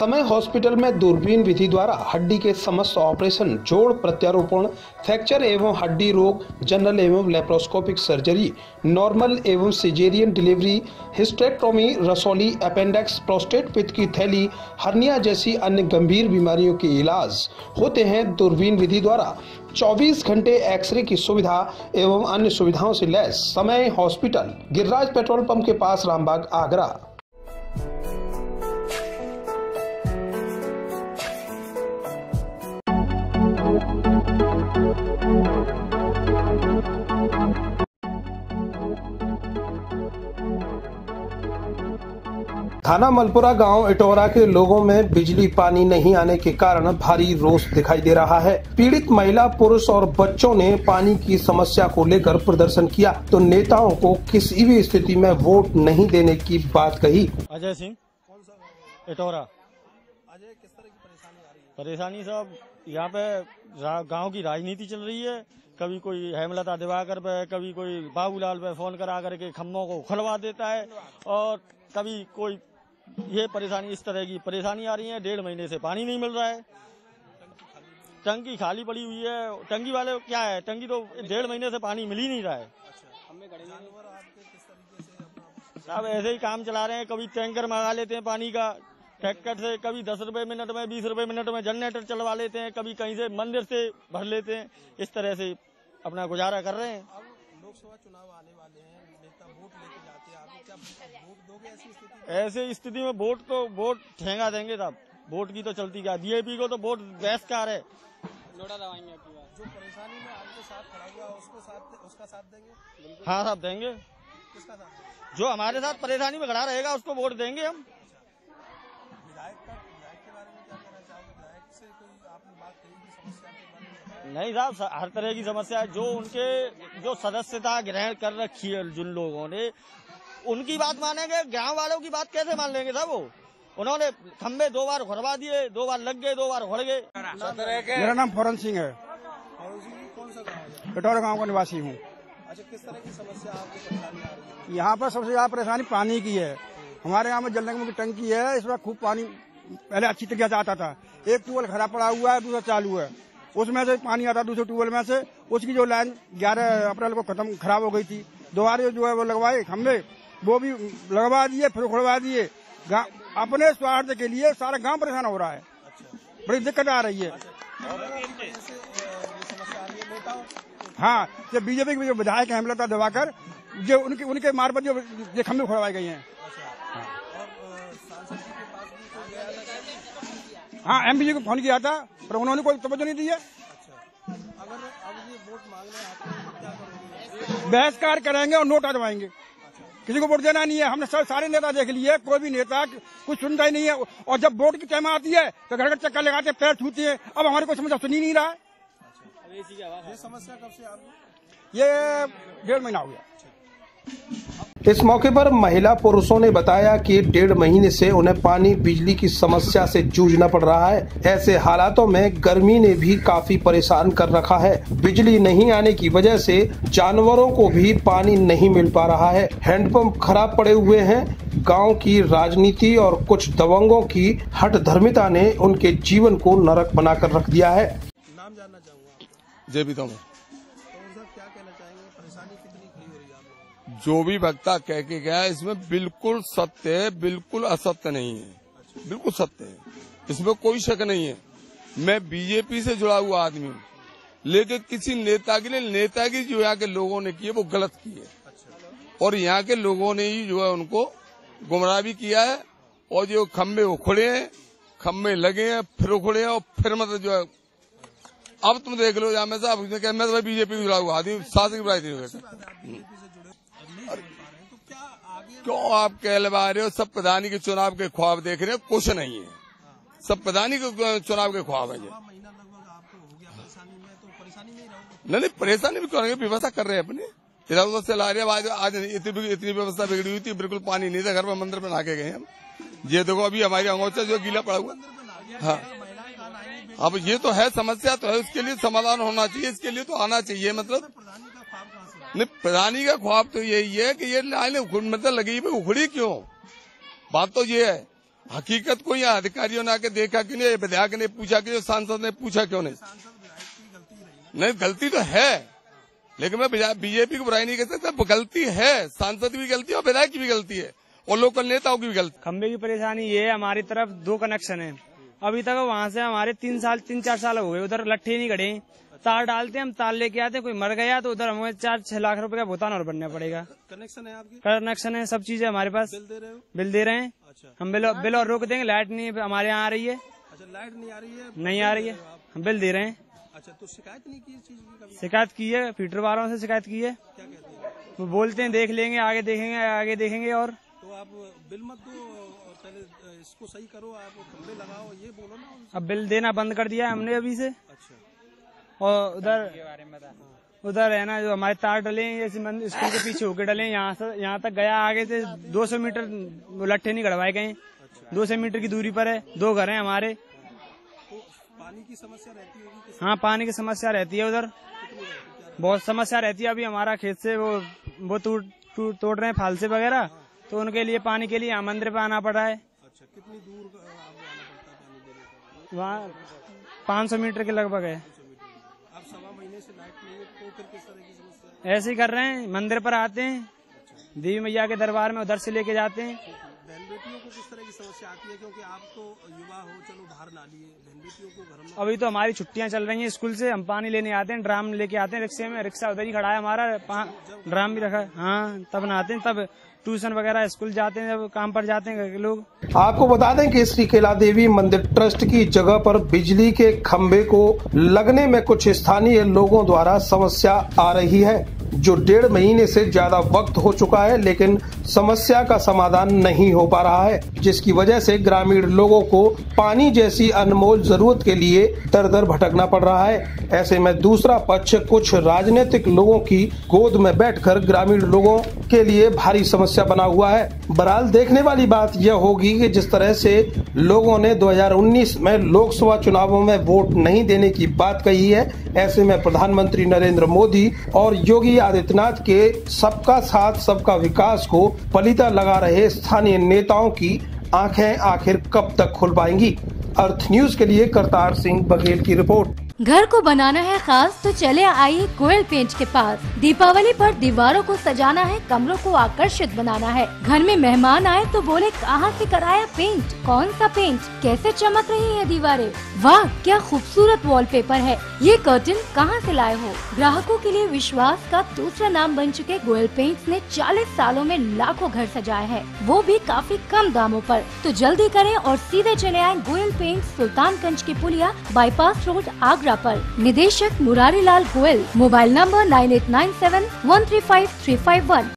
समय हॉस्पिटल में दूरबीन विधि द्वारा हड्डी के समस्त ऑपरेशन, जोड़ प्रत्यारोपण, फ्रैक्चर एवं हड्डी रोग, जनरल एवं लेप्रोस्कोपिक सर्जरी, नॉर्मल एवं सिजेरियन डिलीवरी, हिस्टेक्टोमी, रसौली, अपेंडेक्स, प्रोस्टेट पित्त की थैली, हर्निया जैसी अन्य गंभीर बीमारियों के इलाज। होते हैं दूरबीन विधि द्वारा। 24 घंटे एक्सरे की सुविधा एवं अन्य सुविधाओं से लैस समय हॉस्पिटल, गिरिराज पेट्रोल पंप के पास रामबाग, आगरा। थाना मलपुरा गाँव इटोरा के लोगों में बिजली पानी नहीं आने के कारण भारी रोष दिखाई दे रहा है। पीड़ित महिला, पुरुष और बच्चों ने पानी की समस्या को लेकर प्रदर्शन किया। तो नेताओं को किसी भी स्थिति में वोट नहीं देने की बात कही। अजय सिंह, इटोरा। अजय किस तरह की परेशानी आ रही है परेशानी सब, यहाँ पे गाँव की राजनीति चल रही है। कभी कोई हेमलता दिवाकर पे, कभी कोई बाबूलाल पे फ़ोन करा करके खम्भों को खुलवा देता है और कभी कोई ये परेशानी इस तरह की परेशानी आ रही है, डेढ़ महीने से पानी नहीं मिल रहा है। टंकी खाली पड़ी हुई है, टंकी वाले क्या है, टंकी तो डेढ़ महीने से पानी मिल ही नहीं रहा है। जानवर आपके किस तरीके से अपना सब ऐसे ही काम चला रहे हैं, कभी टैंकर मंगा लेते हैं पानी का, ट्रैक्टर से, कभी दस रुपए मिनट में, बीस रुपए मिनट में जनरेटर चलवा लेते हैं, कभी कहीं से मंदिर से भर लेते हैं, इस तरह से अपना गुजारा कर रहे हैं। लोकसभा चुनाव आने वाले हैं, नेता वोट लेके ऐसी स्थिति? में? वोट तो वोट ठेंगा देंगे साहब वोट की तो चलती क्या? बीएपी को तो वोट गैस कार है। जो परेशानी में आपके साथ खड़ा हुआ उसको साथ उसका साथ देंगे? हाँ साहब देंगे। किसका साथ जो हमारे साथ परेशानी में खड़ा रहेगा उसको वोट देंगे हम। विधायक का विधायक के बारे में क्या कहना चाहोगे? विधायक से कोई आपने बात कही समस्या के बारे में? नहीं साहब हर तरह की समस्या है। जो उनके जो सदस्यता ग्रहण कर रखी है जिन लोगों ने उनकी बात मानेंगे गाँव वालों की बात कैसे मान लेंगे साहब वो? उन्होंने खंभे दो बार घुरवा दिए दो बार लग गए दो बार घुड़ गए। मेरा नाम फ़ौरन सिंह है। कटौरा गाँव का निवासी हूँ। अच्छा किस तरह की समस्या आपको परेशानी आ रही है? यहाँ पर सबसे ज़्यादा परेशानी पानी की है। हमारे यहाँ में जल निगम की टंकी है इसमें खूब पानी पहले अच्छी तरीके से आता था। एक ट्यूबवेल खराब पड़ा हुआ है दूसरा चालू है। उसमें से पानी आता दूसरे ट्यूबवेल में से उसकी जो लाइन ग्यारह अप्रैल को खत्म खराब हो गई थी। दोबारा जो है वो लगवाए खंभे वो भी लगवा दिए, फिर खुलवा दिए। अपने स्वार्थ के लिए सारा गाँव परेशान हो रहा है। बड़ी दिक्कत आ रही है। है हाँ ये बीजेपी के जो विधायक है हेमलता दिवाकर, जो उनके उनके मार्फत जो ये खंभे खुलवाए गए हैं। जी क्या? हाँ एमपी जी को फ़ोन किया था, पर उन्होंने कोई तवज्जो नहीं दी है। हैं बहिष्कार करेंगे और नोट अटवाएँगे किसी को वोट देना नहीं है। हमने सर सारे नेता देख लिए कोई भी नेता कुछ सुनता ही नहीं है। और जब वोट की टाइम आती है तो घर घर चक्कर लगाते हैं, पैर छूते हैं। अब हमारे कोई समस्या सुन ही नहीं रहा है। ये समस्या कब से ये डेढ़ महीना हो गया। इस मौके पर महिला पुरुषों ने बताया कि डेढ़ महीने से उन्हें पानी बिजली की समस्या से जूझना पड़ रहा है। ऐसे हालातों में गर्मी ने भी काफ़ी परेशान कर रखा है। बिजली नहीं आने की वजह से जानवरों को भी पानी नहीं मिल पा रहा है। हैंडपंप खराब पड़े हुए हैं। गाँव की राजनीति और कुछ दबंगों की हट धर्मिता ने उनके जीवन को नरक बनाकर रख दिया है। नाम जानना चाहूँगा। आपका जय बीता जो भी वक्ता कह के गया, इसमें बिल्कुल सत्य है, बिल्कुल असत्य नहीं है। बिल्कुल सत्य है। इसमें कोई शक नहीं है। मैं बीजेपी से जुड़ा हुआ आदमी हूँ। लेकिन किसी नेता के लिए नेतागिरी जो यहाँ के लोगों ने की है, वो गलत की है। और यहाँ के लोगों ने ही जो है उनको गुमराह भी किया है, और जो खंभे उखड़े हैं, खंभे लगे हैं, फिर उखड़े हैं, और फिर मतलब जो है, अब तुम देख लो, यहाँ में साहब मैं तो बीजेपी से जुड़ा हुआ आदमी शासक की तो क्या आगे क्यों आप कहलवा रहे हो? सब प्रधानी के चुनाव के ख्वाब देख रहे हो? कुछ नहीं है। सब प्रधानी के चुनाव के ख्वाब है ये। हो तो ही नहीं नहीं परेशानी भी करेंगे व्यवस्था कर रहे हैं अपने। इधर उधर से ला रहे आज आज इतनी इतनी व्यवस्था बिगड़ी हुई थी बिल्कुल पानी नहीं था। घर में मंदिर में नहा के गए हम। ये देखो अभी हमारी अंगोचा जो गीला पड़ा हुआ। हाँ। अब ये तो है समस्या तो है। उसके लिए समाधान होना चाहिए इसके लिए तो आना चाहिए मतलब। नहीं, प्रधानी का ख्वाब तो यही है कि ये लाइन मतलब लगी हुई उखड़ी क्यों? बात तो ये है। हकीकत को यहाँ अधिकारियों ने आके देखा क्यों नहीं, विधायक ने पूछा क्यों सांसद ने पूछा क्यों नहीं? नहीं, गलती तो है, लेकिन मैं बीजेपी को बुराई नहीं कर सकता गलती है। सांसद की भी गलती है और विधायक की भी गलती है, और लोकल नेताओं की भी गलती खम्बे की परेशानी ये है, हमारी तरफ़ दो कनेक्शन है। अभी तक वहाँ से हमारे तीन साल तीन चार साल हो गए, उधर लट्ठे नहीं गड़े। तार डालते हैं हम तार लेके आते हैं कोई मर गया तो उधर हमें चार छह लाख रुपए का भुगतान और बनना पड़ेगा। कनेक्शन है आपकी? कनेक्शन है सब चीज़ें हमारे पास। बिल दे रहे हो? बिल दे रहे हैं। अच्छा। हम बिल बिल और रोक देंगे लाइट नहीं हमारे यहाँ आ रही है। अच्छा लाइट नहीं आ रही है नहीं आ रही है। हम बिल दे रहे हैं। अच्छा तो शिकायत नहीं की चीज़ की शिकायत की है फीटर वालों से शिकायत की है। क्या कहते हैं? वो बोलते हैं देख लेंगे आगे देखेंगे आगे देखेंगे और तो आप बिल मत दो और पहले इसको सही करो आप खंबे लगाओ ये बोलो ना। अब बिल देना बंद कर दिया हमने अभी से। अच्छा। और उधर उधर है ना जो हमारे तार डले हैं जैसे स्कूल के पीछे होके डले हैं, यहाँ से यहाँ तक गया आगे से 200 मीटर लट्ठे नहीं गड़वाए गए दो सौ मीटर की दूरी पर है दो घर हैं हमारे। तो पानी की समस्या रहती होगी किस हाँ पानी की समस्या रहती है उधर। बहुत समस्या रहती है अभी हमारा खेत से वो वो टूट टूट तोड़ रहे हैं फालसे वगैरह तो उनके लिए पानी के लिए यहाँ मंदिर पे आना पड़ रहा है। अच्छा कितनी दूर है? वहाँ पाँच सौ मीटर के लगभग है। से लाइट नहीं है तो फिर किस तरह की समस्या ऐसे ही कर रहे हैं मंदिर पर आते हैं देवी मैया के दरबार में उधर से लेके जाते हैं। बहन बेटियों को किस तरह की समस्या आती है? क्योंकि आप तो युवा हो चलो बाहर ना लिए। बहन बेटियों को घर में अभी तो हमारी छुट्टियाँ चल रही हैं स्कूल से हम पानी लेने आते हैं ड्राम लेके आते हैं रिक्शे में। रिक्शा उधर ही खड़ा है हमारा ड्राम भी रखा है। हाँ तब नहाते हैं तब ट्यूशन वगैरह, स्कूल जाते हैं काम पर जाते हैं लोग। आपको बता दें कि श्री केला देवी मंदिर ट्रस्ट की जगह पर बिजली के खंभे को लगने में कुछ स्थानीय लोगों द्वारा समस्या आ रही है। जो डेढ़ महीने से ज़्यादा वक्त हो चुका है, लेकिन समस्या का समाधान नहीं हो पा रहा है, जिसकी वजह से ग्रामीण लोगों को पानी जैसी अनमोल ज़रूरत के लिए दर दर भटकना पड़ रहा है। ऐसे में दूसरा पक्ष कुछ राजनीतिक लोगों की गोद में बैठकर ग्रामीण लोगों के लिए भारी समस्या बना हुआ है। बहरहाल, देखने वाली बात यह होगी कि जिस तरह से लोगों ने 2019 में लोकसभा चुनावों में वोट नहीं देने की बात कही है, ऐसे में प्रधानमंत्री नरेंद्र मोदी और योगी आदित्यनाथ के सबका साथ, सबका विकास को पलिता लगा रहे स्थानीय नेताओं की आँखें आखिर कब तक खुल पाएँगी? अर्थ न्यूज़ के लिए करतार सिंह बघेल की रिपोर्ट। घर को बनाना है खास तो चले आइए गोयल पेंट के पास। दीपावली पर दीवारों को सजाना है, कमरों को आकर्षित बनाना है। घर में मेहमान आए तो बोले, कहाँ से कराया पेंट कौन सा पेंट कैसे चमक रही है दीवारें? वाह, क्या खूबसूरत वॉलपेपर है। ये कर्टन कहाँ से लाए हो? ग्राहकों के लिए विश्वास का दूसरा नाम बन चुके गोयल पेंट्स ने 40 सालों में लाखों घर सजाए हैं। वो भी काफ़ी कम दामों पर। तो जल्दी करें और सीधे चले आए गोयल पेंट सुल्तानगंज की पुलिया बाईपास रोड आगरा। पर। निदेशक Murari Lal Goyal, mobile number nine eight nine seven one three five three five one.